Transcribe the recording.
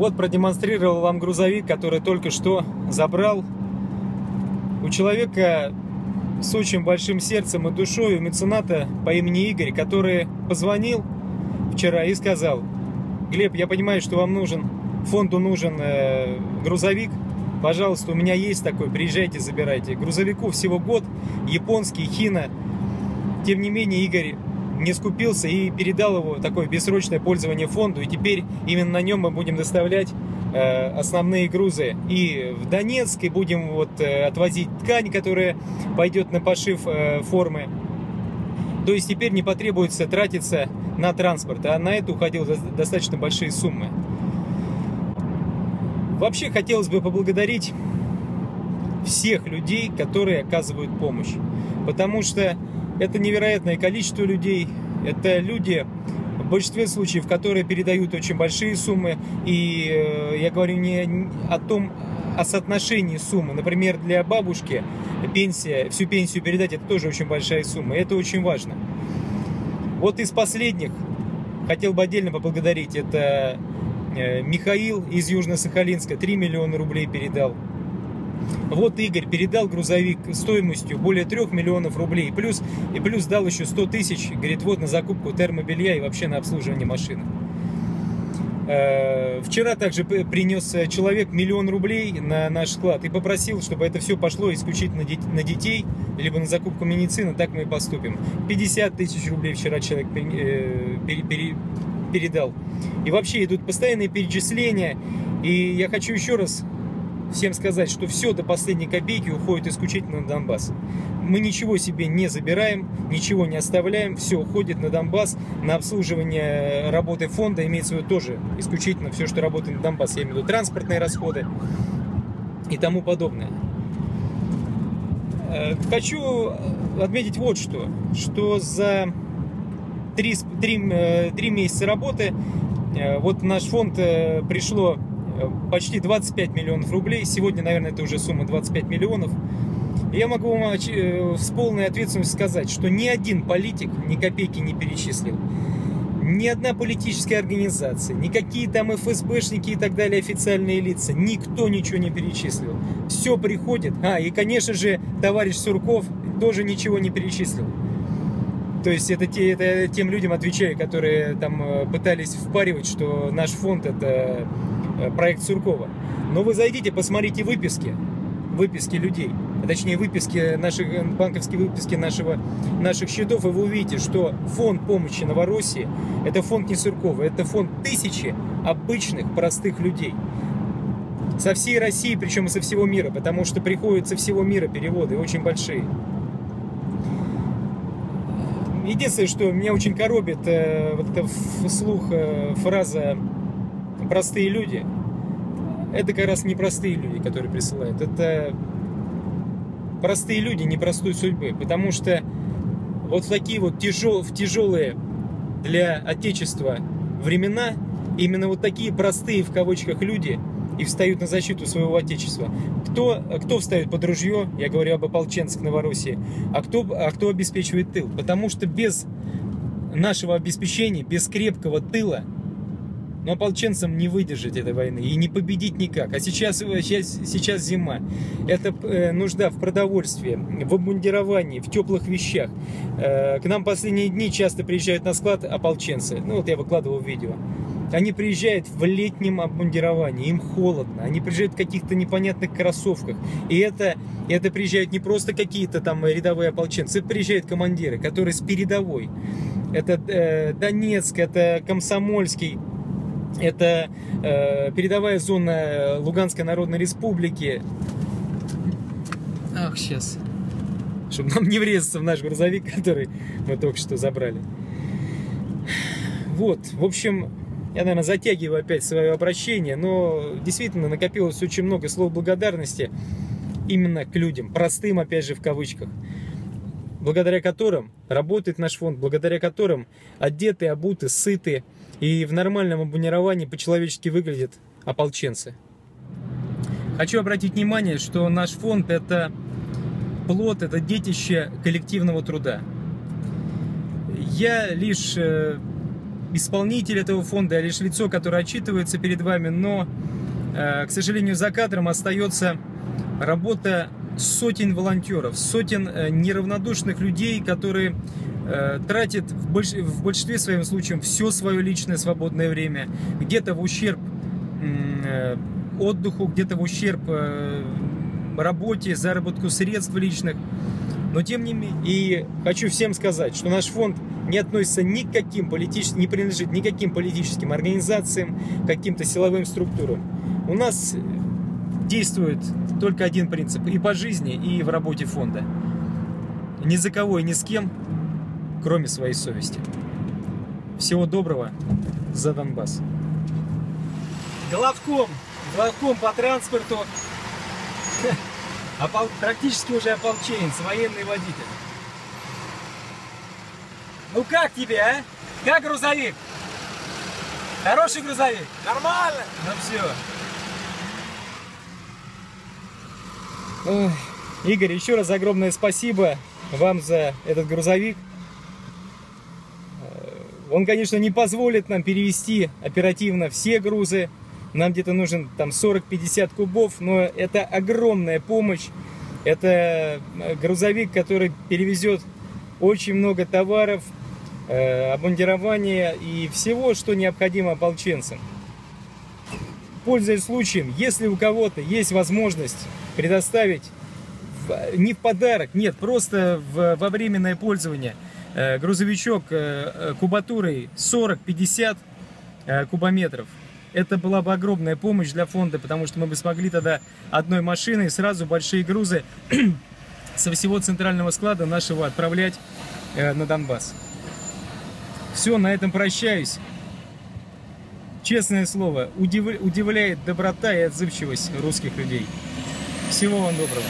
Вот продемонстрировал вам грузовик, который только что забрал. У человека с очень большим сердцем и душой, у мецената по имени Игорь, который позвонил вчера и сказал, Глеб, я понимаю, что вам нужен, фонду нужен э, грузовик, пожалуйста, у меня есть такой, приезжайте, забирайте. Грузовику всего год, японский, хина. Тем не менее, Игорь не скупился и передал его такое бессрочное пользование фонду. И теперь именно на нем мы будем доставлять э, основные грузы и в Донецк, и будем вот э, отвозить ткань, которая пойдет на пошив э, формы. То есть теперь не потребуется тратиться на транспорт, а на это уходило достаточно большие суммы. Вообще хотелось бы поблагодарить всех людей, которые оказывают помощь. Потому что это невероятное количество людей. Это люди, в большинстве случаев, которые передают очень большие суммы. И э, я говорю не о том, о соотношении суммы. Например, для бабушки пенсия, всю пенсию передать, это тоже очень большая сумма. И это очень важно. Вот из последних хотел бы отдельно поблагодарить. Это э, Михаил из Южно-Сахалинска 3 миллиона рублей передал. Вот Игорь передал грузовик стоимостью более 3 миллионов рублей. Плюс, и плюс дал еще 100 тысяч, говорит, вот на закупку термобелья и вообще на обслуживание машины. Э, вчера также принес человек миллион рублей на наш склад и попросил, чтобы это все пошло исключительно на детей, либо на закупку медицины, так мы и поступим. 50 тысяч рублей вчера человек э, передал. И вообще идут постоянные перечисления. И я хочу еще раз всем сказать, что все до последней копейки уходит исключительно на Донбасс. Мы ничего себе не забираем, ничего не оставляем, все уходит на Донбасс, на обслуживание работы фонда, имеется в виду тоже исключительно все, что работает на Донбасс, я имею в виду транспортные расходы и тому подобное. Э, хочу отметить вот что, что за три, три, три месяца работы э, вот наш фонд э, пришло почти 25 миллионов рублей. Сегодня, наверное, это уже сумма 25 миллионов. я могу вам э, с полной ответственностью сказать, что ни один политик ни копейки не перечислил. Ни одна политическая организация, никакие там ФСБшники и так далее, официальные лица, никто ничего не перечислил. Все приходит. А, и, конечно же, товарищ Сурков тоже ничего не перечислил. То есть это, те, это тем людям отвечаю, которые там э, пытались впаривать, что наш фонд это проект Суркова. Но вы зайдите, посмотрите выписки, выписки людей, точнее выписки наших, э, банковские выписки нашего, наших счетов, и вы увидите, что фонд помощи Новороссии – это фонд не Суркова, это фонд тысячи обычных, простых людей. Со всей России, причем и со всего мира, потому что приходят со всего мира переводы, очень большие. Единственное, что меня очень коробит, э, вот эта вслух э, фраза простые люди. Это как раз не простые люди, которые присылают. Это простые люди непростой судьбы. Потому что вот в такие вот тяжел, в тяжелые для Отечества времена именно вот такие простые в кавычках люди и встают на защиту своего Отечества. Кто, кто встает под ружье, я говорю об ополченцах Новороссии, а кто, а кто обеспечивает тыл? Потому что без нашего обеспечения, без крепкого тыла но ополченцам не выдержать этой войны и не победить никак. А сейчас, сейчас, сейчас зима. Это э, нужда в продовольствии, в обмундировании, в теплых вещах. Э, к нам последние дни часто приезжают на склад ополченцы. Ну вот я выкладывал видео. Они приезжают в летнем обмундировании, им холодно, они приезжают в каких-то непонятных кроссовках. И это, это приезжают не просто какие-то там рядовые ополченцы, приезжают командиры, которые с передовой. Это э, Донецк, это Комсомольский, это э, передовая зона Луганской Народной Республики. Ах, сейчас. Чтобы нам не врезаться в наш грузовик, который мы только что забрали. Вот, в общем, я, наверное, затягиваю опять свое обращение, но действительно накопилось очень много слов благодарности именно к людям, простым, опять же, в кавычках, благодаря которым работает наш фонд, благодаря которым одеты, обуты, сыты, и в нормальном обмунировании по-человечески выглядят ополченцы. Хочу обратить внимание, что наш фонд это плод, это детище коллективного труда. Я лишь э, исполнитель этого фонда, а лишь лицо, которое отчитывается перед вами, но, к сожалению, за кадром остается работа сотен волонтеров, сотен неравнодушных людей, которые тратят в, больш... в большинстве своем случаев все свое личное свободное время, где-то в ущерб отдыху, где-то в ущерб работе, заработку средств личных. Но тем не менее, и хочу всем сказать, что наш фонд не относится ни к каким политическим, не принадлежит никаким политическим организациям, каким-то силовым структурам. У нас действует только один принцип и по жизни, и в работе фонда. Ни за кого и ни с кем, кроме своей совести. Всего доброго за Донбасс. Главком, главком по транспорту Опол... Практически уже ополченец, военный водитель. Ну как тебе, а? Как грузовик? Хороший грузовик? Нормально. Ну все. Ой. Игорь, еще раз огромное спасибо вам за этот грузовик. Он, конечно, не позволит нам перевести оперативно все грузы, нам где-то нужен там 40-50 кубов, но это огромная помощь. Это э, грузовик, который перевезет очень много товаров, э, обмундирования и всего, что необходимо ополченцам. Пользуясь случаем, если у кого-то есть возможность предоставить не в подарок, нет, просто в, во временное пользование грузовичок э, э кубатурой 40-50 э, кубометров – это была бы огромная помощь для фонда, потому что мы бы смогли тогда одной машиной сразу большие грузы со всего центрального склада нашего отправлять э, на Донбасс. Все, на этом прощаюсь. Честное слово, удив... удивляет доброта и отзывчивость русских людей. Всего вам доброго.